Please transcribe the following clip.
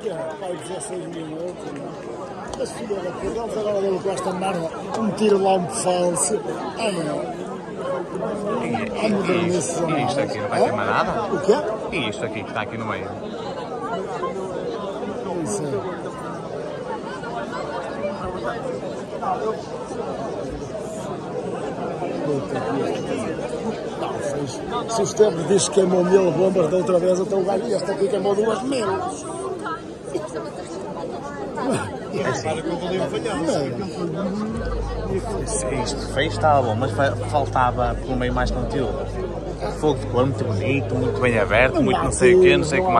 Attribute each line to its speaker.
Speaker 1: Que né? é, pai, 16 minutos. Mas filha da puta, eles agora dão com esta merda. Um tiro lá, um falso. É não. Ah,
Speaker 2: A
Speaker 1: modernização.
Speaker 2: E isto aqui não vai ter mais nada?
Speaker 1: O quê?
Speaker 2: E isto aqui que está aqui no meio?
Speaker 1: Não sei. É. Se os tempos diz que queimou mil bombas da outra vez, então o gajo este aqui queimou duas mil.
Speaker 2: Isto, fez estava bom, mas fa- faltava pelo meio mais conteúdo. Fogo de cor muito bonito, muito bem aberto, muito não sei o quê, não sei o que mais.